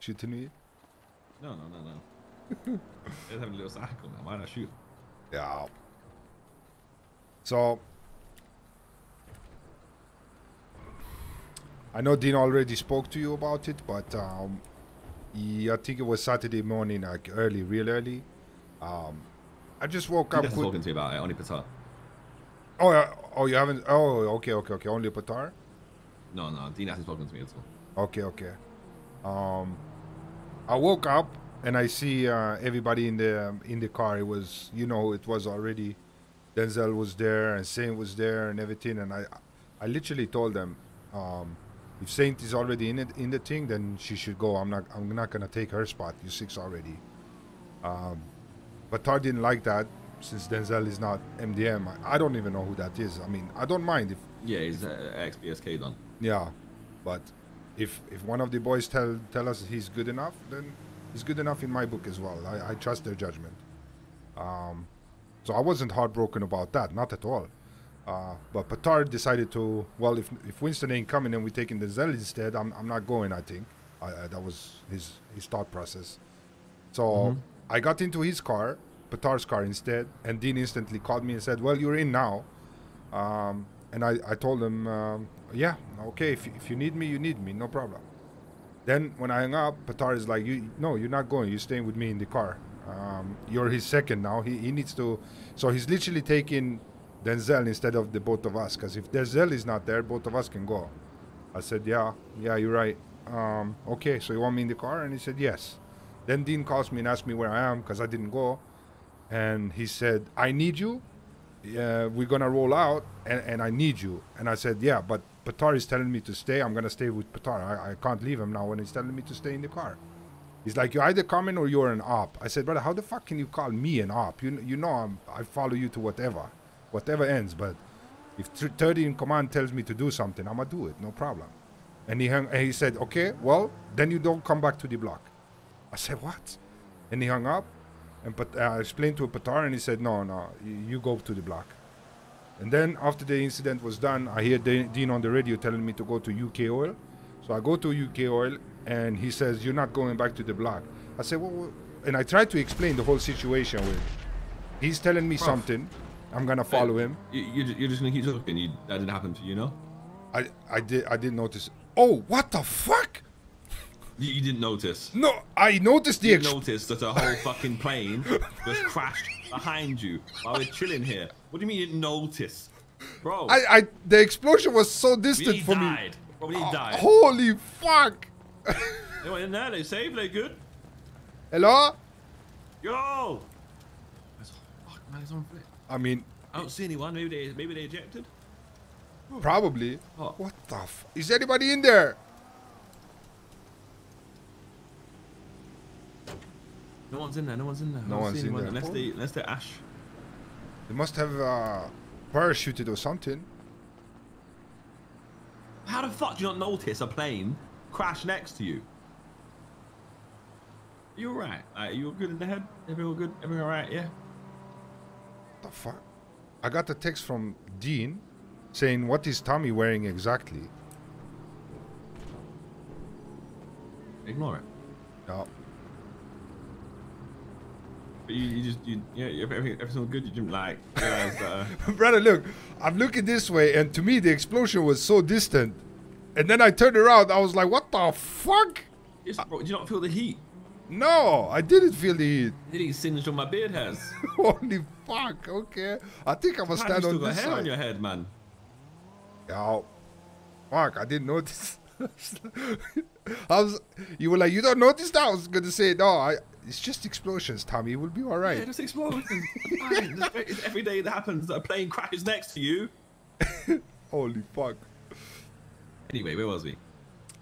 shooting me? No, no, no, no. Let's have a little cycle now. Why not shoot? Yeah. So I know Dean already spoke to you about it, but um, he, I think it was Saturday morning, like early, real early. Um, I just woke He up. with- spoken to you about it, only Patar. oh, yeah, oh, you haven't. Oh, okay, okay, okay. Only Patar. No, no, Dean hasn't spoken to me at all. Okay, okay. Um, I woke up and I see uh, everybody in the in the car. It was, you know, it was already. Denzel was there and Saint was there and everything. And I, I literally told them, um, if Saint is already in it in the thing, then she should go. I'm not. I'm not gonna take her spot. You six already. Um, but Tar didn't like that since Denzel is not MDM. I, I don't even know who that is. I mean, I don't mind if Yeah, he's uh, ex-BSK done. yeah, but if if one of the boys tell tell us he's good enough, then he's good enough in my book as well. I, I trust their judgment. Um, so I wasn't heartbroken about that, not at all. Uh, but Patar decided to well, if if Winston ain't coming and we're taking Denzel instead, I'm I'm not going. I think I, I, that was his his thought process. So I got into his car, Patar's car instead, and Dean instantly called me and said, "Well, you're in now." Um, and I, I told him, um, yeah, okay, if, if you need me, you need me, no problem. Then when I hung up, Patar is like, you, no, you're not going. You're staying with me in the car. Um, you're his second now. He, he needs to. So he's literally taking Denzel instead of the both of us. Because if Denzel is not there, both of us can go. I said, yeah, yeah, you're right. Um, okay, so you want me in the car? And he said, yes. Then Dean calls me and asks me where I am because I didn't go. And he said, I need you uh, we're gonna roll out and, and I need you. And I said, yeah, but Patar is telling me to stay. I'm gonna stay with Patar. I, I can't leave him now when he's telling me to stay in the car. He's like, you're either coming or you're an op. I said, brother, how the fuck can you call me an op? You, you know I'm, I follow you to whatever, whatever ends. But if th- 30 in command tells me to do something, I'm gonna do it, no problem. And he hung, and he said, okay, well, then you don't come back to the block. I said, what? And he hung up. And but uh, I explained to Patar, and he said, "No, no, you, you go to the block." And then after the incident was done, I hear De- Dean on the radio telling me to go to UK Oil. So I go to UK Oil, and he says, "You're not going back to the block." I said, "Well," well," and I tried to explain the whole situation with. He's telling me Bruv. something. I'm gonna follow him. You, you're just gonna keep talking. You, that didn't happen to you, no? I I did I didn't notice. Oh, what the fuck? You, you didn't notice. No, I noticed the. You noticed that a whole fucking plane just crashed behind you while we're chilling here. What do you mean you didn't notice, bro? I, I the explosion was so distant nearly from me. died. Bro, we Oh, ah, died. holy fuck! They went in there. They saved. They good. Hello? Yo. Fuck, man, it's on flip. I mean, I don't see anyone. Maybe they maybe they ejected. probably. What? What the f- Is anybody in there? No one's in there. No one's in there. No one's in anyone there. Unless they unless they're Ash. They must have uh, parachuted or something. How the fuck do you not notice a plane crash next to you? You alright? Like, you all good in the head? Everyone good? Everyone alright? Yeah. What the fuck? I got a text from Dean saying, What is Tommy wearing exactly? Ignore it. Yeah. But you, you just you yeah everything everything's all good. You didn't like realize that. Uh, Brother, look, I'm looking this way, and to me, the explosion was so distant. And then I turned around, I was like, What the fuck? Yes, bro, do you not feel the heat? No, I didn't feel the heat. Heat singed on my beard hairs. Holy fuck, okay. I think I'm gonna stand on this hair on your head, man. Yeah. Fuck, I didn't notice. I was, you were like, you don't notice that? I was gonna say, no, I, it's just explosions, Tommy. It will be all right. Yeah, just explosions. Fine, it's- it's every day that happens that a plane crashes next to you. Holy fuck. Anyway, where was we?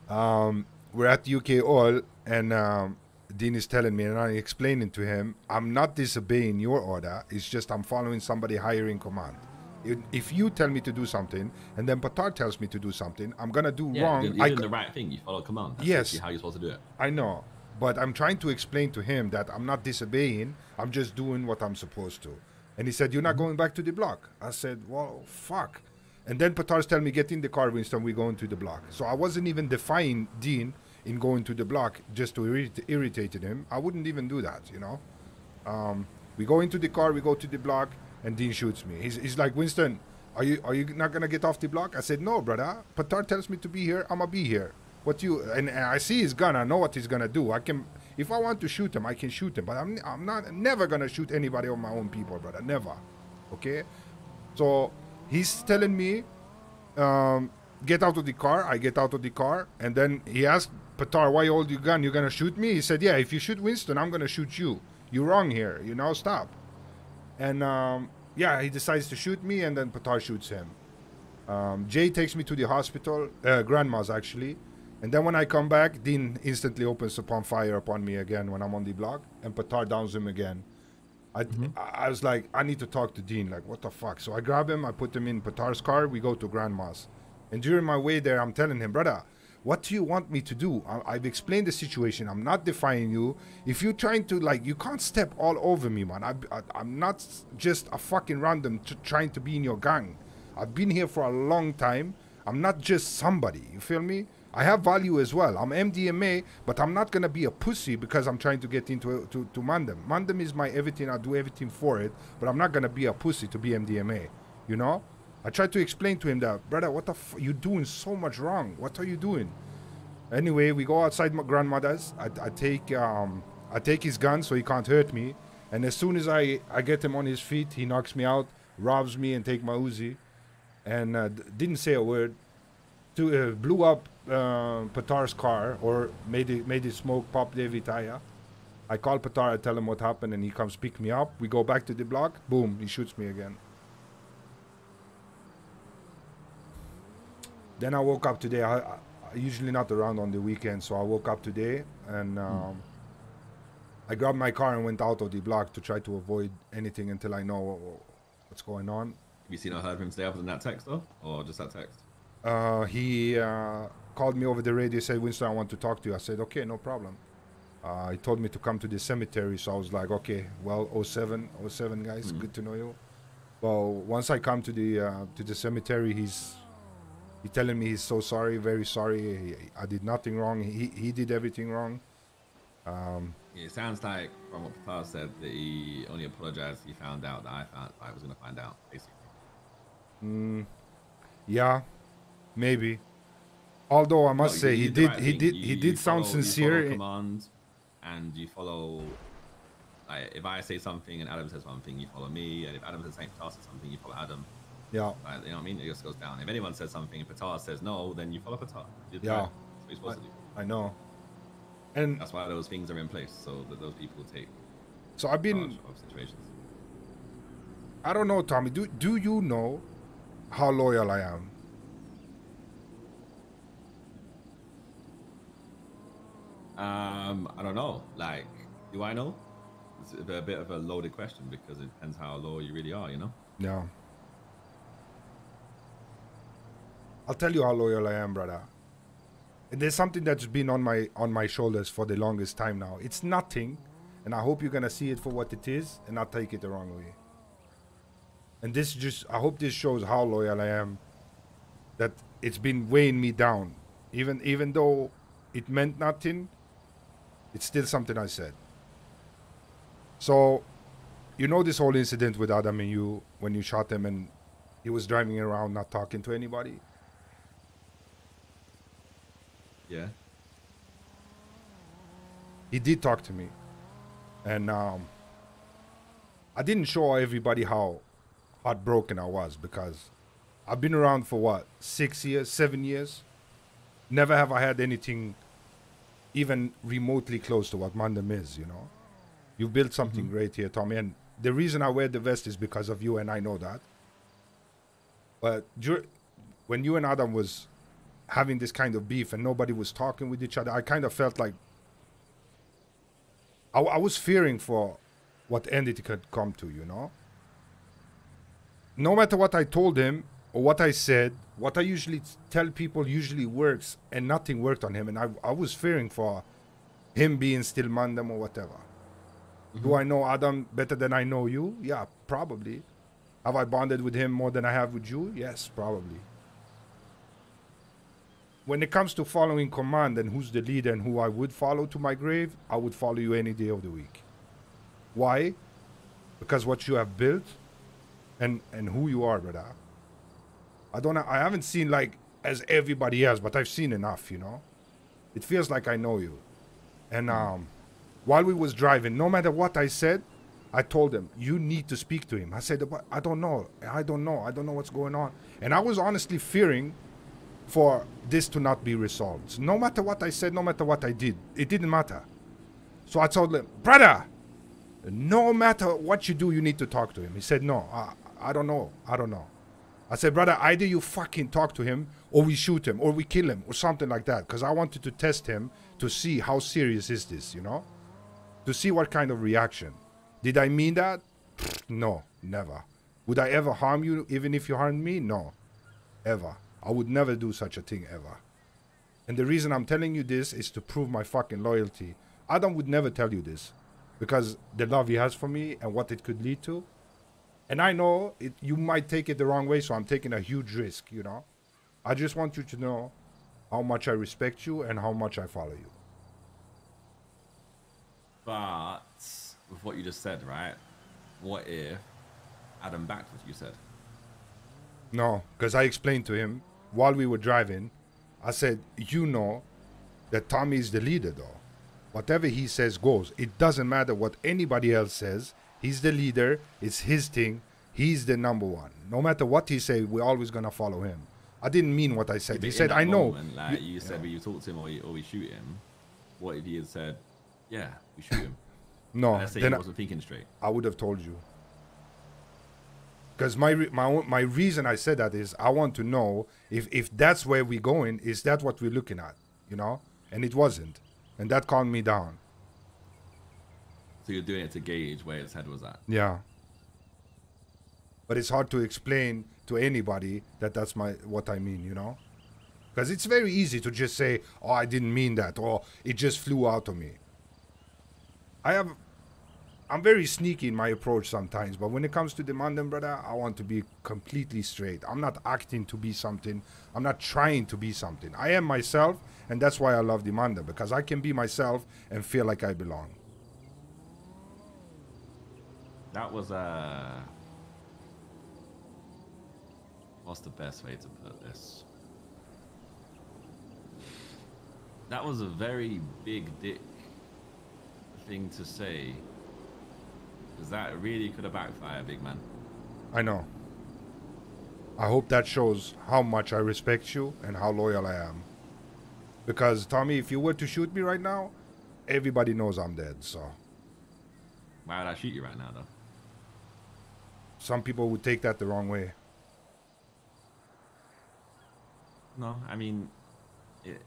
Um, we're at UK Oil, and um, Dean is telling me, and I'm explaining to him, I'm not disobeying your order. It's just I'm following somebody higher in command. If- If you tell me to do something, and then Patar tells me to do something, I'm gonna do Yeah, wrong. you're, you're I doing the right thing. You follow command. That's Yes. how you're supposed to do it. I know, but I'm trying to explain to him that I'm not disobeying. I'm just doing what I'm supposed to. And he said, "You're not going back to the block." I said, "Well, fuck." And then Patar's telling me, "Get in the car, Winston. We're going to the block." So I wasn't even defying Dean in going to the block just to irrit- irritated him, I wouldn't even do that, you know. Um, we go into the car, we go to the block, and Dean shoots me. He's, he's like, Winston, are you are you not gonna get off the block? I said, no, brother. Patar tells me to be here. I'ma be here. What you and, and I see his gun. I know what he's gonna do. I can, if I want to shoot him, I can shoot him. But I'm I'm not never gonna shoot anybody of my own people, brother. Never. Okay. So he's telling me, um, get out of the car. I get out of the car, and then he asked Patar, why you hold your gun? You're gonna shoot me? He said, yeah. If you shoot Winston, I'm gonna shoot you. You're wrong here. You know, stop. And um, yeah, he decides to shoot me, and then Patar shoots him. Um, Jay takes me to the hospital, uh, grandma's actually. And then when I come back, Dean instantly opens upon fire upon me again when I'm on the block, and Patar downs him again. I, mm-hmm. I I was like, I need to talk to Dean. Like, what the fuck? So I grab him, I put him in Patar's car, we go to grandma's. And during my way there, I'm telling him, brother, what do you want me to do? I, I've explained the situation. I'm not defying you. If you're trying to, like, you can't step all over me, man. I, I, I'm not just a fucking random t- trying to be in your gang. I've been here for a long time. I'm not just somebody. You feel me? I have value as well. I'm MDMA, but I'm not gonna be a pussy because I'm trying to get into to, to Mandem. Mandem is my everything. I do everything for it, but I'm not gonna be a pussy to be MDMA. You know? I tried to explain to him that, brother, what the f- you doing so much wrong? What are you doing? Anyway, we go outside my grandmother's. I, I take um, I take his gun so he can't hurt me. And as soon as I, I get him on his feet, he knocks me out, robs me, and take my Uzi, and uh, didn't say a word. To uh, blew up uh, Patar's car or made it made it smoke pop David tire. I call Patar, I tell him what happened, and he comes pick me up. We go back to the block. Boom, he shoots me again. Then I woke up today. I, I I usually not around on the weekend, so I woke up today and um, I grabbed my car and went out of the block to try to avoid anything until I know what, what's going on. Have you seen or heard from him today other than that text though, or just that text? Uh, he uh, called me over the radio, said, Winston, I want to talk to you. I said, okay, no problem. Uh, he told me to come to the cemetery, so I was like, okay, well, 07, 07 guys, good to know you. Well, once I come to the uh, to the cemetery, he's he telling me he's so sorry, very sorry. He, I did nothing wrong. He he did everything wrong. Um, it sounds like from what Patar said that he only apologized. He found out that I found I was gonna find out basically. yeah, maybe. Although I must No, say he did right he thing. did You- he did sound follow- sincere. commands, and you follow. Like if I say something and Adam says something, you follow me, and if Adam says something, Patar says something, you follow Adam. yeah. Like, you know what I mean? It just goes down. If anyone says something and Patar says no, then you follow Patar. You're Yeah. right. That's what you're supposed to do. I know. And That's why those things are in place, so that those people take so I've been of situations. I don't know, Tommy. Do do you know how loyal I am? Um, I don't know. Like, do I know? It's a bit- of a loaded question because it depends how low you really are. You know. Yeah. I'll tell you how loyal I am, brother. And there's something that's been on my on my shoulders for the longest time now. It's nothing, and I hope you're gonna see it for what it is and not take it the wrong way. And this just I hope this shows how loyal I am. That it's been weighing me down. Even even though it meant nothing, it's still something I said. So you know this whole incident with Adam and you when you shot him and he was driving around not talking to anybody. Yeah. He did talk to me, and um, I didn't show everybody how heartbroken I was because I've been around for what six years, seven years. Never have I had anything even remotely close to what Mandem is. You know, you've built something mm-hmm. great here, Tommy, and the reason I wear the vest is because of you, and I know that. But dur- when you and Adam was having this kind of beef and nobody was talking with each other, I kind of felt like I, I was fearing for what end it could come to, you know. No matter what I told him what I said, what I usually tell people usually works, and nothing worked on him, and I, I was fearing for him being still Mandem or whatever. Mm-hmm. Do I know Adam better than I know you? Yeah, probably. Have I bonded with him more than I have with you? Yes, probably. when it comes to following command and who's the leader and who I would follow to my grave, I would follow you any day of the week. Why? Because what you have built and and who you are, brother. I don't I haven't seen like as everybody else, but I've seen enough, you know. It feels like I know you. And um while we was driving, no matter what I said, I told him, you need to speak to him. I said, I don't know. I don't know. I don't know what's going on. And I was honestly fearing for this to not be resolved. No matter what I said, no matter what I did, it didn't matter. So I told him, brother, no matter what you do, you need to talk to him. He said, no, I, I don't know. I don't know. I said, brother, either you fucking talk to him or we shoot him or we kill him or something like that. Because I wanted to test him to see how serious is this, you know? To see what kind of reaction. Did I mean that? No, never. Would I ever harm you even if you harmed me? No, ever. I would never do such a thing ever. And the reason I'm telling you this is to prove my fucking loyalty. Adam would never tell you this because the love he has for me and what it could lead to. And I know it, you might take it the wrong way, so I'm taking a huge risk, you know? I just want you to know how much I respect you and how much I follow you. But with what you just said, right? What if Adam backed what you said? No, because I explained to him while we were driving. I said, "You know that Tommy is the leader, though. Whatever he says goes. It doesn't matter what anybody else says. He's the leader. It's his thing. He's the number one. No matter what he say, we're always gonna follow him." I didn't mean what I said. He said, "I know." moment, like you, said, when you talk to him or, you, or we shoot him, what if he had said, "Yeah, we shoot him"? no, And let's say then he I- wasn't thinking straight. I would have told you. Because my re- my my reason I said that is I want to know if if that's where we're going. Is that what we're looking at? You know, and it wasn't, and that calmed me down. So you're doing it to gauge where his head was at. Yeah. But it's hard to explain to anybody that that's my what I mean. You know, because it's very easy to just say, "Oh, I didn't mean that," or "It just flew out of me." I have I'm very sneaky in my approach sometimes, but when it comes to demanding, brother, I want to be completely straight. I'm not acting to be something. I'm not trying to be something. I am myself, and that's why I love demanding because I can be myself and feel like I belong. That was Uh, what's the best way to put this? That was a very big dick thing to say. Because that really could have backfired, big man. I know. I hope that shows how much I respect you and how loyal I am. Because Tommy, if you were to shoot me right now, everybody knows I'm dead. So Why would I shoot you right now, though? Some people would take that the wrong way. No, I mean, it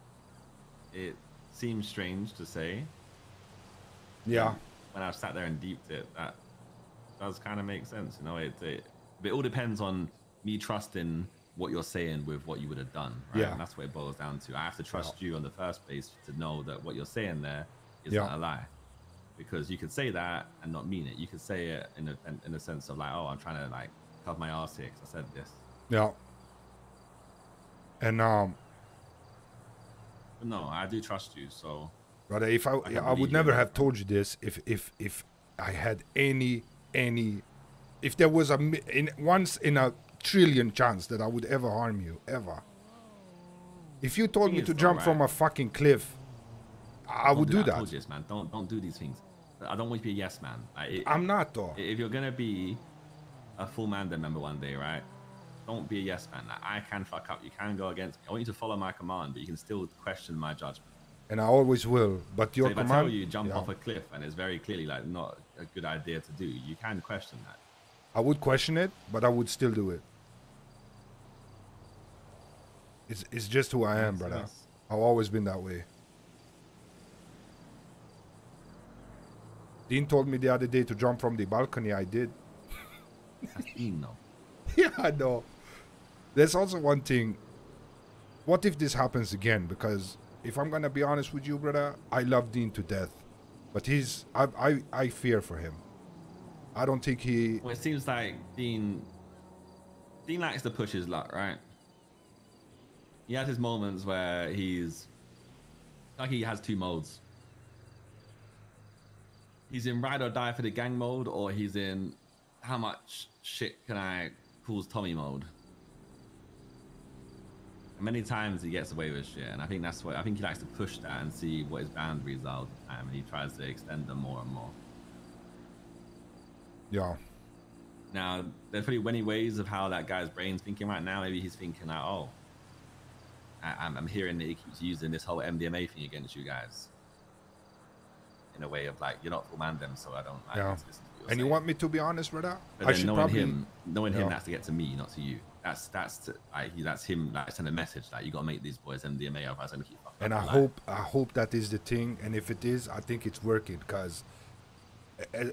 it seems strange to say. Yeah. When I sat there and deeped it, that does kind of make sense. You know, it, it but it all depends on me trusting what you're saying with what you would have done. Right? Yeah. And that's what it boils down to. I have to trust you on the first place to know that what you're saying there is Yeah. not a lie. Because you could say that and not mean it. You could say it in a in, in a sense of like, oh, I'm trying to like cover my arse here 'cause I said this. Yeah. And um, But no, I do trust you. So brother, if I can I, would never you. have told you this if if if I had any any if there was a in once in a trillion chance that I would ever harm you ever. If you told me to jump from a fucking cliff, I would do I that. told you this, man. Don't don't do these things. I don't want you to be a yes man. Like, it- I'm not though. if you're gonna be a full Mandem member one day, right? Don't be a yes man. Like, I can fuck up. You can go against me. I want you to follow my command, but you can still question my judgment. and I always will. But your so if command, I tell you jump yeah, off a cliff and it's very clearly like not a good idea to do, you can question that. I would question it, but I would still do it. It's it's just who I am, Yes, brother. yes. I've always been that way. Dean told me the other day to jump from the balcony. I did. Dean though. yeah, I know. There's also one thing. What if this happens again? Because if I'm gonna be honest with you, brother, I love Dean to death, but he's I I, I fear for him. I don't think he. Well, it seems like Dean Dean likes to push his luck, right? he has his moments where he's like he has two modes. He's in ride or die for the gang mode, or he's in how much shit can I cause Tommy mode. And many times he gets away with shit, and I think that's what I think he likes to push that and see what his boundaries are all the time, and he tries to extend them more and more. Yeah. Now, there's probably many ways of how that guy's brain's thinking right now. Maybe he's thinking like, oh, I, I'm, I'm hearing that he keeps using this whole MDMA thing against you guys. In a way of like, you're not full Mandem, so I don't like Yeah. to listen to you're And you want me to be honest, brother? But I then should knowing probably. him, knowing him, Yeah. that's to get to me, not to you. That's that's to, like he- that's him like send a message like you gotta make these boys MDMA, otherwise I'm gonna keep and I. Like, hope I hope that is the thing. And if it is, I think it's working because eh, eh,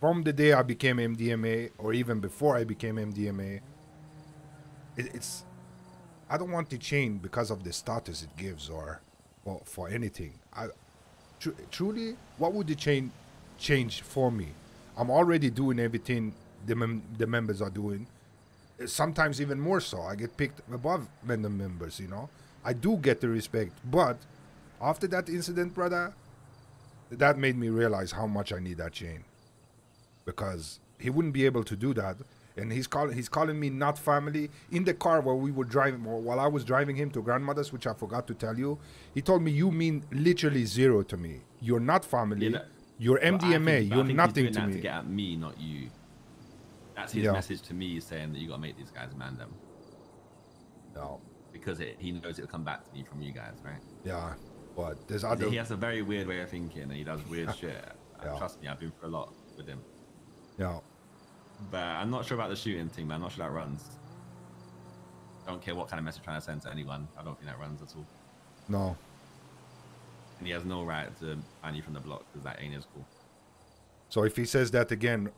from the day I became MDMA, or even before I became MDMA, it, it's I don't want to change because of the status it gives or or for anything. I tru- truly, what would the change change for me? I'm already doing everything the mem- the members are doing. Uh, sometimes even more so. I get picked above the members. You know, I do get the respect, but after that incident, brother, that made me realize how much I need that chain because he wouldn't be able to do that. And he's calling he's calling me not family in the car while we were driving while I was driving him to grandmother's, which I forgot to tell you. He told me you mean literally zero to me. You're not family. Yeah, You're MDMA. think- You're nothing to me. To get at me, not you. That's his Yeah. message to me, saying that you gotta make these guys Mandem no. because it, he knows it'll come back to me from you guys, right? Yeah. But there's other He has a very weird way of thinking, and he does weird shit. Yeah. Trust me, I've been through a lot with him. yeah. But I'm not sure about the shooting thing, man. I'm not sure that runs. I don't care what kind of message trying to send to anyone. I don't think that runs at all. No. And he has no right to ban you from the block because that ain't his call. So if he says that again,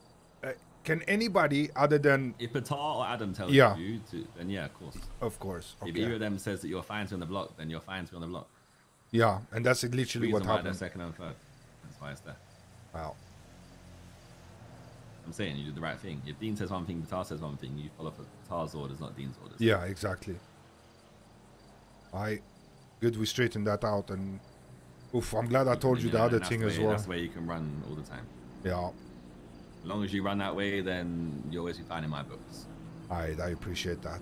uh, can anybody other than If Patar or Adam tells Yeah. you to, then yeah, of course. of course. If Okay. either of them says that you're fine to be on the block, then you're fine to be on the block. Yeah, and that's literally what happened. second and third. That's why it's there. Wow. I'm saying you did the right thing. If Dean says one thing, Patar says one thing, you follow Patar's orders, not Dean's orders. Yeah, exactly. I good we straightened that out and oof, I'm glad I told you know, the other thing the as way- well. That's the way you can run all the time. Yeah. As long as you run that way, then you'll always be fine in my books. Alright, I appreciate that.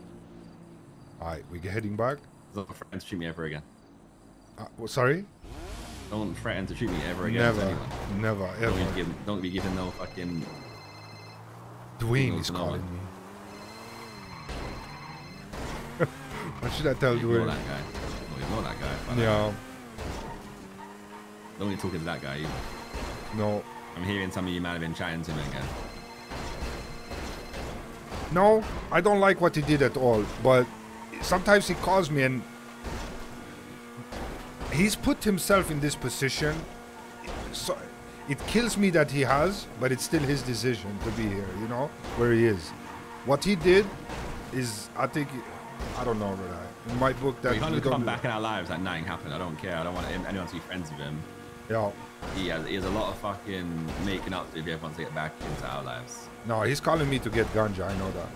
Alright, we heading back. Don't threaten to shoot me ever again. Uh, well, sorry? Don't threaten to treat me ever again. Never, never, Don't be, ever. giving, don't be giving no fucking. Dwayne is calling me. what should I tell Ignore Dwayne? that guy. No, ignore that guy. Yeah, guy. Don't be talking to that guy. either. no. I'm hearing some of you might have been chatting to him again. No, I don't like what he did at all. But sometimes he calls me and he's put himself in this position. So it kills me that he has, but it's still his decision to be here. You know where he is. What he did is, I think, I don't know, but I, in my book that we can't we come do back in our lives like nothing happened. I don't care. I don't want anyone to be friends with him. Yeah. He has, he has a lot of fucking making up to if he ever wants to get back into our lives. No, he's calling me to get ganja. I know that.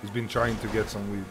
He's been trying to get some weed.